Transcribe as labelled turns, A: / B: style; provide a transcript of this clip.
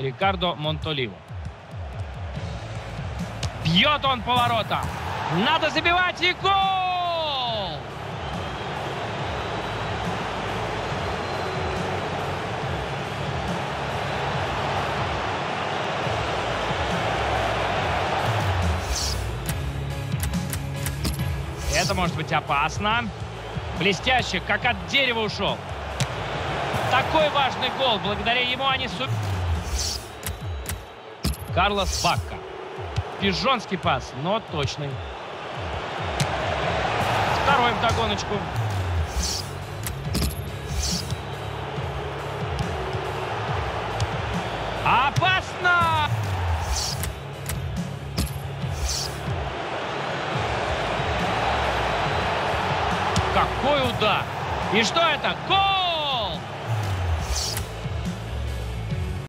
A: Рикардо Монтоливо. Бьет он поворота. Надо забивать и гол! Это может быть опасно. Блестяще, как от дерева ушел. Такой важный гол. Благодаря ему они... Карлос Бакка. Пижонский пас, но точный. Второй догоночку. Опасно! Какой удар! И что это? Гол!